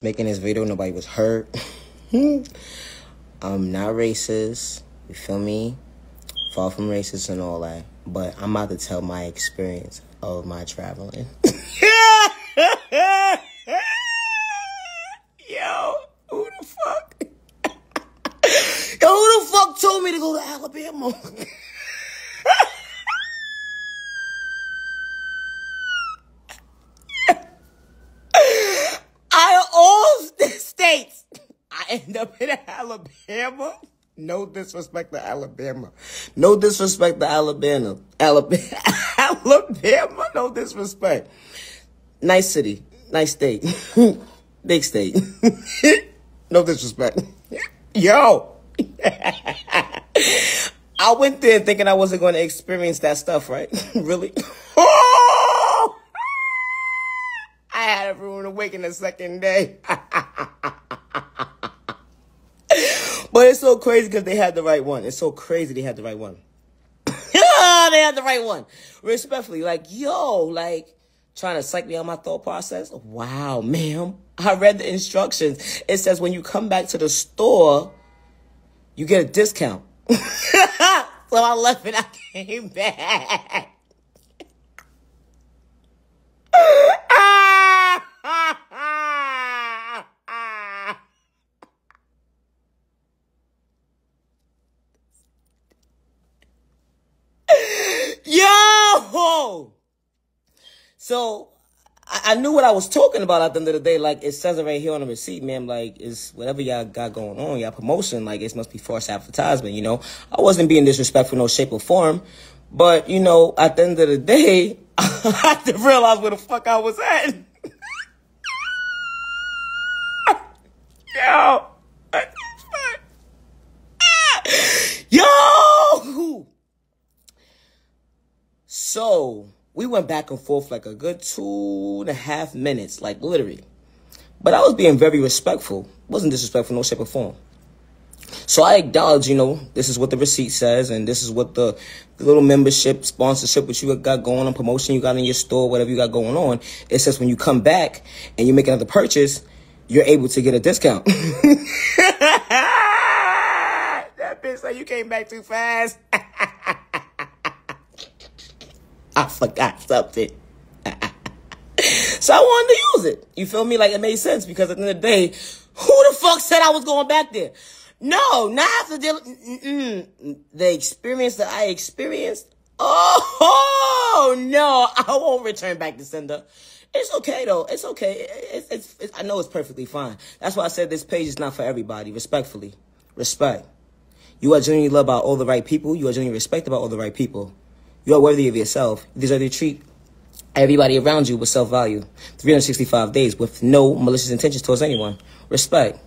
making this video, nobody was hurt. I'm not racist. You feel me? Far from racist and all that. But I'm about to tell my experience of my traveling. Yo, who the fuck? Yo, who the fuck told me to go to Alabama? I all the states. I end up in Alabama. No disrespect to Alabama. No disrespect to Alabama. Alabama. Alabama. No disrespect. Nice city. Nice state. Big state. no disrespect. Yo. I went there thinking I wasn't going to experience that stuff, right? really? I had everyone awake in the second day. But it's so crazy because they had the right one. It's so crazy they had the right one. they had the right one. Respectfully, like, yo, like, trying to psych me out my thought process. Wow, ma'am. I read the instructions. It says when you come back to the store, you get a discount. so I left and I came back. So I, I knew what I was talking about at the end of the day. Like it says it right here on the receipt, man. Like it's whatever y'all got going on, y'all promotion. Like it must be false advertisement. You know, I wasn't being disrespectful, no shape or form. But you know, at the end of the day, I had to realize where the fuck I was at. Yo, yo. So we went back and forth like a good two and a half minutes, like literally. But I was being very respectful. Wasn't disrespectful, no shape or form. So I acknowledge, you know, this is what the receipt says, and this is what the, little membership, sponsorship, what you got going on, promotion you got in your store, whatever you got going on. It says when you come back and you make another purchase, you're able to get a discount. that bitch said you came back too fast. I forgot something. so I wanted to use it. You feel me? Like it made sense because at the end of the day, who the fuck said I was going back there? No, not after the, the experience that I experienced. Oh, no, I won't return back to sender. It's okay though. It's okay. It's, it's, it's, I know it's perfectly fine. That's why I said this page is not for everybody. Respectfully, respect. You are genuinely loved by all the right people. You are genuinely respected by all the right people. You are worthy of yourself. You deserve to treat everybody around you with self value. 365 days with no malicious intentions towards anyone. Respect.